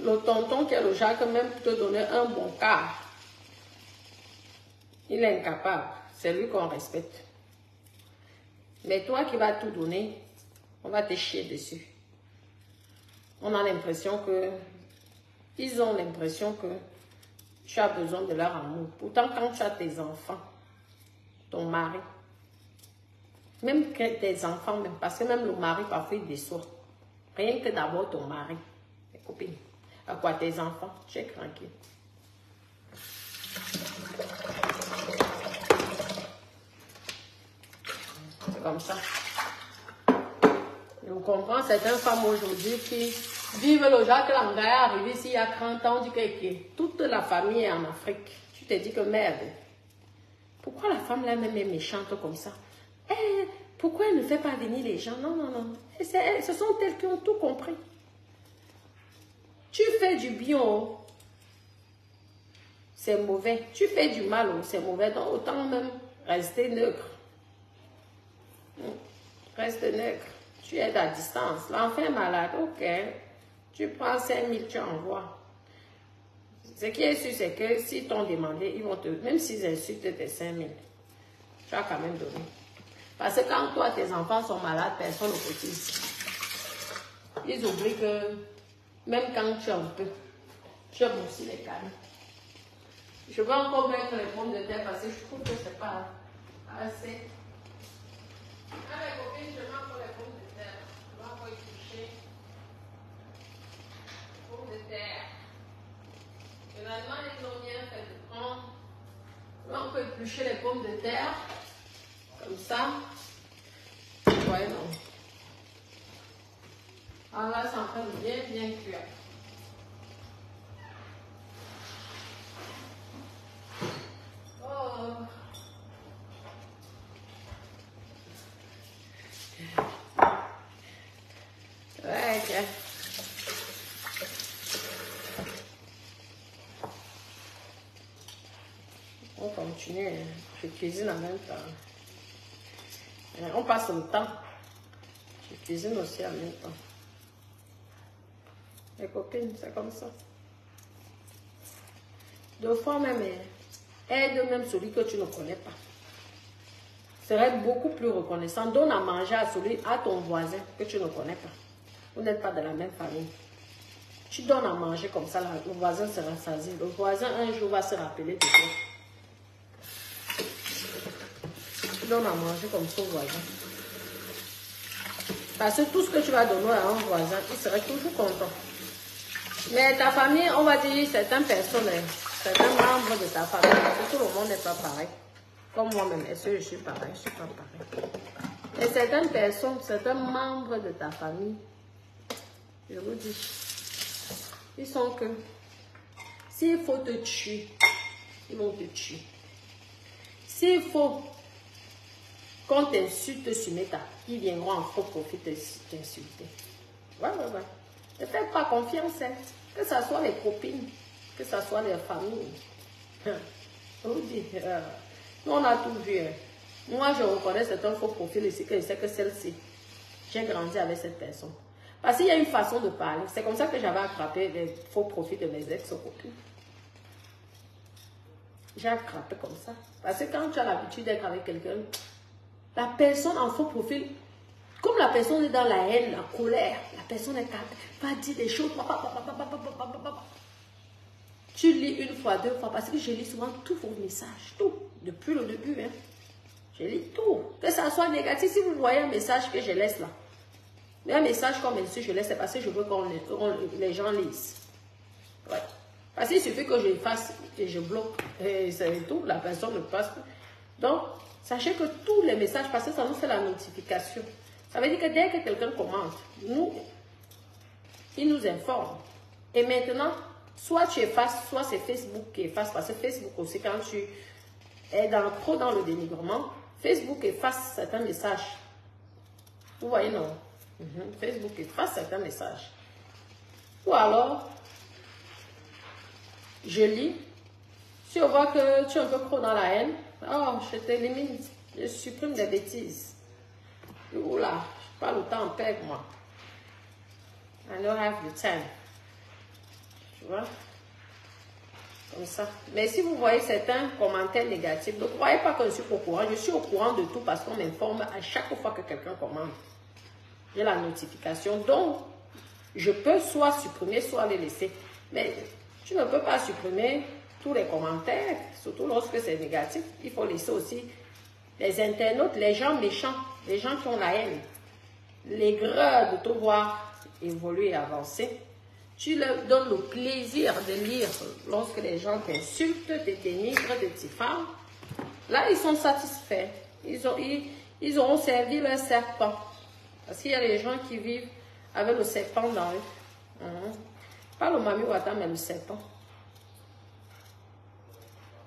Le tonton qui est le Jacques, même pour te donner un bon quart, il est incapable. C'est lui qu'on respecte. Mais toi qui vas tout donner, on va te chier dessus. On a l'impression que, ils ont l'impression que tu as besoin de leur amour. Pourtant, quand tu as tes enfants, ton mari, même tes enfants, même, parce que même le mari, parfois, il déçoit. Rien que d'abord ton mari, tes copines. À quoi tes enfants, tu es tranquille. C'est ça. Je comprends certaines femmes aujourd'hui qui vivent le Jacques Langay arrivé ici il y a 30 ans, dit que toute la famille est en Afrique. Tu te dis que merde. Pourquoi la femme là-même est méchante comme ça? Eh, Pourquoi elle ne fait pas venir les gens? Non, non, non. ce sont elles qui ont tout compris. Tu fais du bien, c'est mauvais. Tu fais du mal, c'est mauvais. Donc autant même rester neutre. Reste neutre. Tu es à distance. L'enfant est malade, ok. Tu prends 5 000, tu envoies. Ce qui est sûr, c'est que s'ils t'ont demandé, ils vont te, même s'ils insultent tes 5 000, tu as quand même donné. Parce que quand toi, tes enfants sont malades, personne ne cotise. Ils oublient que même quand tu as un peu, tu as aussi les cannes. Je vais encore mettre les pommes de terre parce que je trouve que ce n'est pas assez. Copines, je mets encore les pommes de terre. Je vais encore éplucher. Pommes de terre. Finalement, les oignons fait de prendre. Je vais encore éplucher les pommes de terre. Comme ça. Ouais, non. Ah là, c'est en train bien, bien cuire. Je cuisine en même temps. On passe le temps. Je cuisine aussi en même temps. Les copines, c'est comme ça. Deux fois même, aide même celui que tu ne connais pas. Serait beaucoup plus reconnaissant. Donne à manger à celui, à ton voisin que tu ne connais pas. Vous n'êtes pas de la même famille. Tu donnes à manger comme ça, le voisin sera saisi. Le voisin un jour va se rappeler de toi. donnes à manger comme son voisin. Parce que tout ce que tu vas donner à un voisin, il serait toujours content. Mais ta famille, on va dire certaines personnes, hein, certains membres de ta famille, parce que tout le monde n'est pas pareil. Comme moi-même, est-ce que je suis pareil? Je ne suis pas pareil. Et certaines personnes, certains membres de ta famille, je vous dis, ils sont que s'il faut te tuer, ils vont te tuer. S'il faut quand t'insultes sur Meta, ils viendront en faux profit t'insulter. Ouais, ouais, ouais. Ne fais pas confiance, hein. que ce soit les copines, que ce soit les familles. [laughs] On dit, euh, nous on a tout vu. Hein. Moi, je reconnais un faux profil ici, que je sais que celle-ci, j'ai grandi avec cette personne. Parce qu'il y a une façon de parler. C'est comme ça que j'avais attrapé les faux profils de mes ex-copines. J'ai attrapé comme ça. Parce que quand tu as l'habitude d'être avec quelqu'un, la personne en faux profil, comme la personne est dans la haine, la colère, la personne est va dire des choses. Tu lis une fois, deux fois, parce que je lis souvent tous vos messages, tout, depuis le début. Hein. Je lis tout. Que ça soit négatif, si vous voyez un message que je laisse là, mais un message comme ceci, je laisse, parce que je veux que les, gens lisent. Ouais. Parce qu'il suffit que je fasse et je bloque, et c'est tout, la personne ne passe pas. Donc, Sachez que tous les messages, parce que ça nous fait la notification. Ça veut dire que dès que quelqu'un commente, nous, il nous informe. Et maintenant, soit tu effaces, soit c'est Facebook qui efface, parce que Facebook aussi, quand tu es dans, trop dans le dénigrement, Facebook efface certains messages. Vous voyez, non? Mhm. Facebook efface certains messages. Ou alors, je lis. Si on voit que tu es un peu trop dans la haine, Oh, je t'élimine. Je supprime des bêtises. Oula, je pas le temps en paix, moi. I don't have the time. Tu vois? Comme ça. Mais si vous voyez certains commentaires négatifs, ne croyez pas que je suis au courant. Je suis au courant de tout parce qu'on m'informe à chaque fois que quelqu'un commande. J'ai la notification. Donc, je peux soit supprimer, soit les laisser. Mais tu ne peux pas supprimer tous les commentaires, surtout lorsque c'est négatif. Il faut laisser aussi les internautes, les gens méchants, les gens qui ont la haine, les greurs de te voir évoluer et avancer. Tu leur donnes le plaisir de lire lorsque les gens t'insultent, te dénigrent. Là, ils sont satisfaits. Ils, ont, ils, auront servi leur serpent. Parce qu'il y a des gens qui vivent avec le serpent dans eux. Hein? Pas le mami wata, mais le serpent.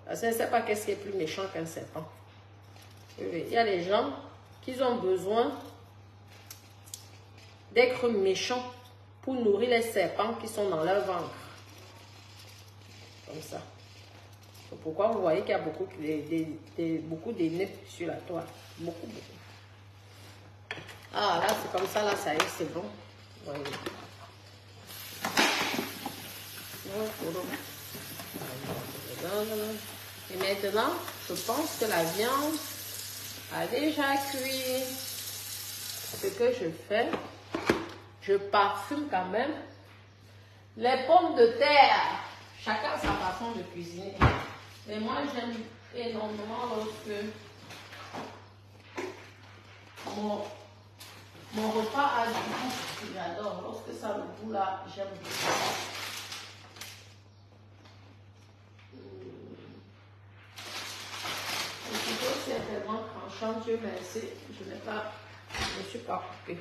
Parce que ne sait pas qu'est-ce qui est plus méchant qu'un serpent. Il y a des gens qui ont besoin d'être méchants pour nourrir les serpents qui sont dans leur ventre. Comme ça. Pourquoi vous voyez qu'il y a beaucoup, de, beaucoup sur la toile. Beaucoup, beaucoup. Ah, là, c'est comme ça, là, ça y est, c'est bon. Voyez. Et maintenant, je pense que la viande a déjà cuit. Ce que je fais, je parfume quand même. Les pommes de terre, chacun sa façon de cuisiner. Mais moi, j'aime énormément lorsque mon, mon repas a du goût. J'adore. Lorsque ça le goût là, j'aime beaucoup. c'est tellement tranchant, Dieu merci, je n'ai pas, je ne suis pas coupée.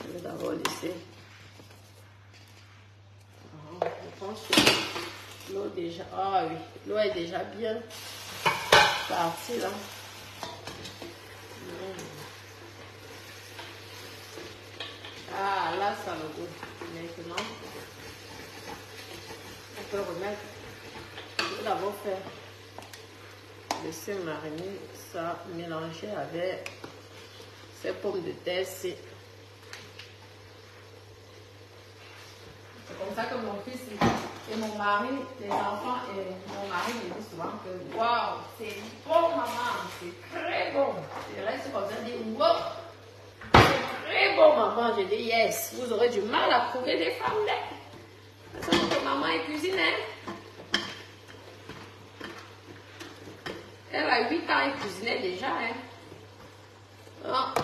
Je vais d'abord laisser. Ah, je pense l'eau déjà. Ah oui, l'eau est déjà bien partie là. Ah, là, ça le goût. Maintenant, on peut remettre. Je vais d'abord faire laisser mariner ça, mélanger avec ces pommes de terre. C'est comme ça que mon fils et mon mari, les enfants et mon mari me disent souvent que waouh, c'est bon maman, c'est très bon. Je reste comme ça, je dis waouh très bon, maman. J'ai dit, yes, vous aurez du mal à trouver des femmes là. Parce que maman est cuisinière. Elle a 8 ans, elle cuisinait déjà. Hein.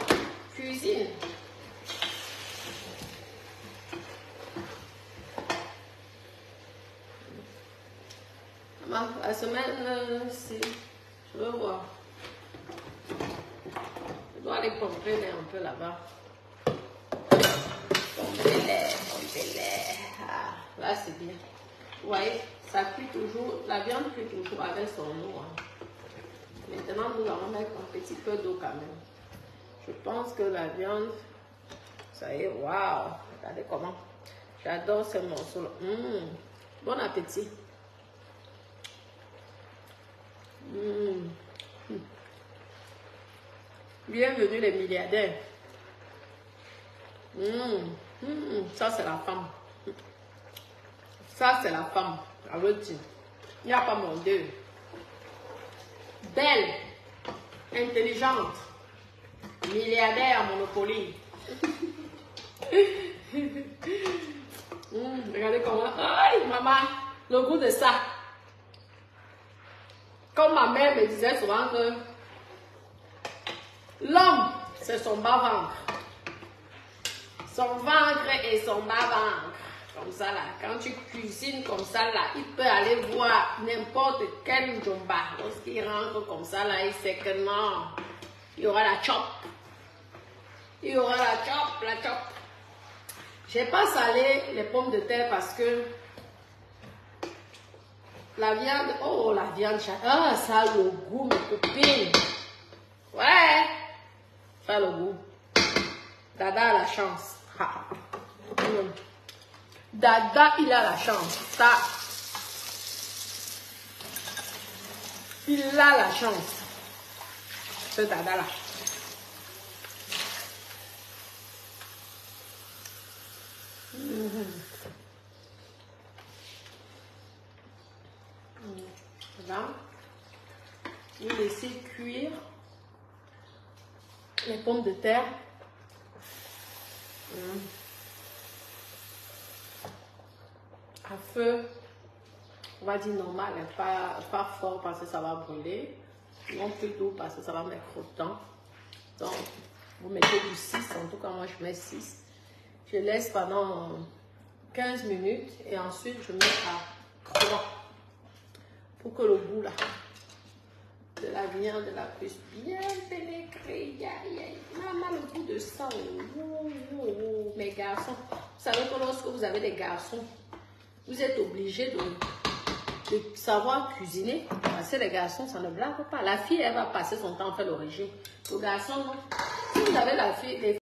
Cuisine. Maman, la semaine, euh, c'est... Je veux voir. Je dois aller pomper un peu là-bas. Ah, là, c'est bien. Vous voyez, ça cuit toujours, la viande cuit toujours avec son eau. Hein. Maintenant, nous allons mettre un petit peu d'eau quand même. Je pense que la viande, ça y est, waouh! Regardez comment. J'adore ce morceau mmh. Bon appétit. Mmh. Bienvenue les milliardaires. Mmh. Hmm, ça, c'est la femme. Ça, c'est la femme. Il n'y a pas mon Dieu. Belle, intelligente, milliardaire Monopoly. [laughs] Regardez comment. Aïe, maman, le goût de ça. Comme ma mère me disait souvent que l'homme, c'est son bas-ventre son ventre et son bas-ventre. Comme ça là, quand tu cuisines comme ça là, il peut aller voir n'importe quel jomba. Lorsqu'il rentre comme ça là, il sait que non, il y aura la chop. Il y aura la chop, la chop. J'ai pas salé les pommes de terre parce que la viande, oh la viande, ah, ça le goût, mes copines. Ouais, ça le goût. Dada a la chance. Mm. Dada, il a la chance. Ça, il a la chance. Ce dada là. Mm-hmm. Laisser cuire les pommes de terre. Hum. À feu, on va dire normal, hein, pas, pas fort parce que ça va brûler. Non plutôt parce que ça va mettre trop de temps. Donc, vous mettez du 6, en tout cas moi je mets 6. Je laisse pendant 15 minutes et ensuite je mets à 3 que le goût là de la viande de la puisse bien a, mal le goût de sang. Oh, oh, oh, mes garçons, vous savez que lorsque vous avez des garçons, vous êtes obligé de, savoir cuisiner. Parce que les garçons, ça ne blague pas. La fille, elle va passer son temps à faire le régime. Le garçon, non. Si vous avez la fille,